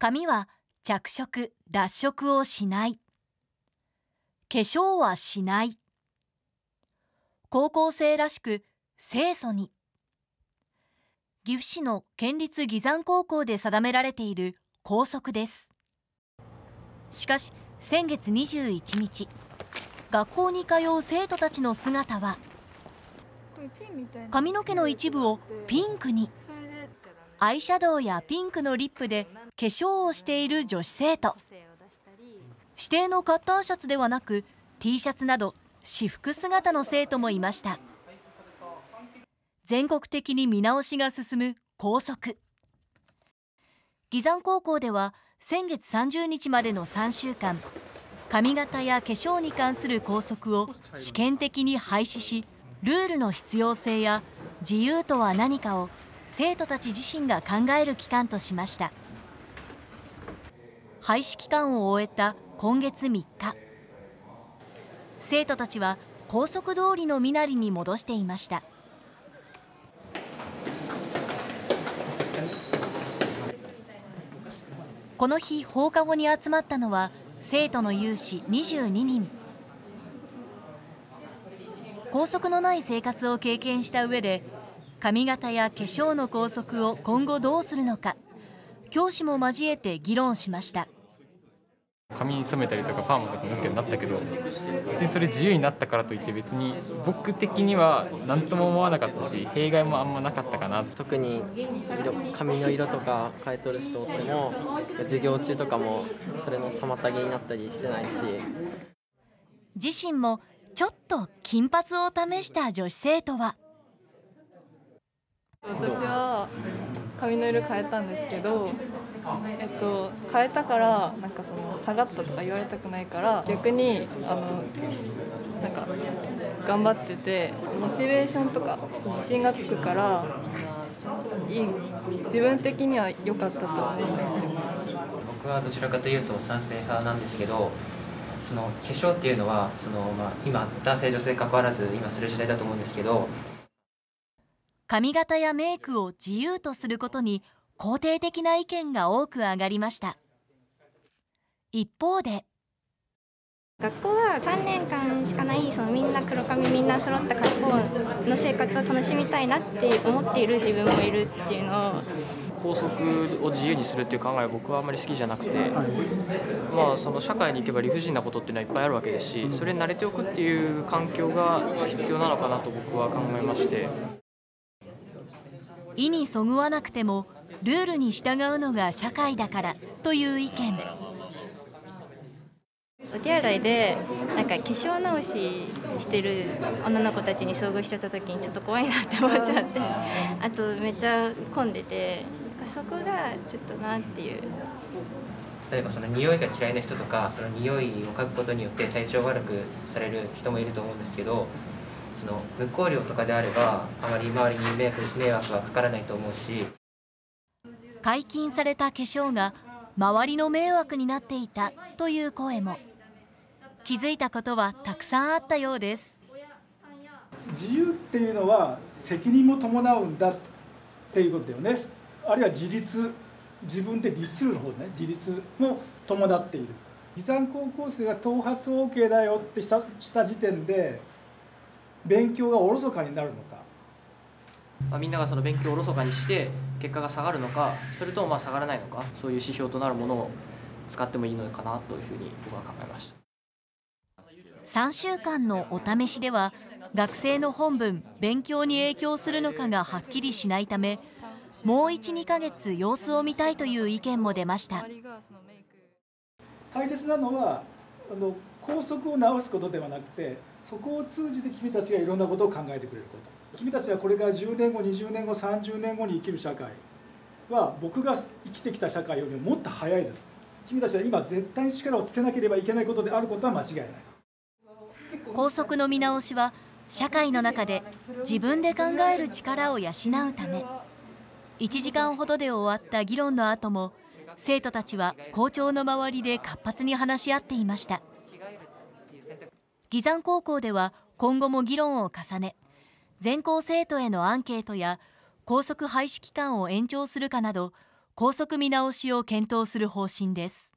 髪は着色脱色をしない。化粧はしない。高校生らしく清楚に。岐阜市の県立岐山高校で定められている校則です。しかし先月21日学校に通う生徒たちの姿は髪の毛の一部をピンクに。アイシャドウやピンクのリップで化粧をしている女子生徒。指定のカッターシャツではなく T シャツなど私服姿の生徒もいました。全国的に見直しが進む校則。岐山高校では先月30日までの3週間髪型や化粧に関する校則を試験的に廃止しルールの必要性や自由とは何かを生徒たち自身が考える期間としました。廃止期間を終えた今月3日。生徒たちは校則通りの身なりに戻していました。この日放課後に集まったのは生徒の有志22人。校則のない生活を経験した上で髪型や化粧の校則を今後どうするのか教師も交えて議論しました。髪染めたりとかパーマとかも OK になったけど別にそれ自由になったからといって別に僕的には何とも思わなかったし弊害もあんまなかったかな。特に色髪の色とか変えとる人っても授業中とかもそれの妨げになったりしてないし。自身もちょっと金髪を試した女子生徒は。私は髪の色変えたんですけどえっと、変えたからなんかその下がったとか言われたくないから逆にあのなんか頑張っててモチベーションとか自信がつくからいい自分的には良かったと思ってます。僕はどちらかというと賛成派なんですけどその化粧っていうのはその、まあ、今男性女性関わらず今する時代だと思うんですけど。髪型やメイクを自由とすることに肯定的な意見が多く上がりました。一方で学校は3年間しかないそのみんな黒髪みんな揃った格好の生活を楽しみたいなって思っている自分もいるっていうのを。校則を自由にするっていう考えは僕はあまり好きじゃなくて、まあ、その社会に行けば理不尽なことっていうのはいっぱいあるわけですしそれに慣れておくっていう環境が必要なのかなと僕は考えまして。意にそぐわなくてもルールに従うのが社会だからという意見。お手洗いでなんか化粧直ししてる女の子たちに遭遇しちゃった時にちょっと怖いなって思っちゃって。あとめっちゃ混んでてそこがちょっとなっていう。例えばその匂いが嫌いな人とかその匂いを嗅ぐことによって体調悪くされる人もいると思うんですけどその無香料とかであればあまり周りに迷惑迷惑はかからないと思うし解禁された化粧が周りの迷惑になっていたという声も。気づいたことはたくさんあったようです。自由っていうのは責任も伴うんだっていうことだよね。あるいは自立自分で律するの方ね。自立も伴っている。離山高校生が頭髪 OK だよってしたした時点で勉強がおろそかになるのか。まあ、みんながその勉強をおろそかにして結果が下がるのかそれともまあ下がらないのかそういう指標となるものを使ってもいいのかなというふうに僕は考えました。3週間のお試しでは学生の本文勉強に影響するのかがはっきりしないためもう12ヶ月様子を見たいという意見も出ました。大切なのはあの校則を直すことではなくてそこを通じて君たちがいろんなことを考えてくれること君たちはこれから10年後20年後30年後に生きる社会は僕が生きてきた社会よりももっと早いです。君たちは今絶対に力をつけなければいけないことであることは間違いない。校則の見直しは社会の中で自分で考える力を養うため。1時間ほどで終わった議論の後も生徒たちは校長の周りで活発に話し合っていました。岐山高校では今後も議論を重ね全校生徒へのアンケートや校則廃止期間を延長するかなど校則見直しを検討する方針です。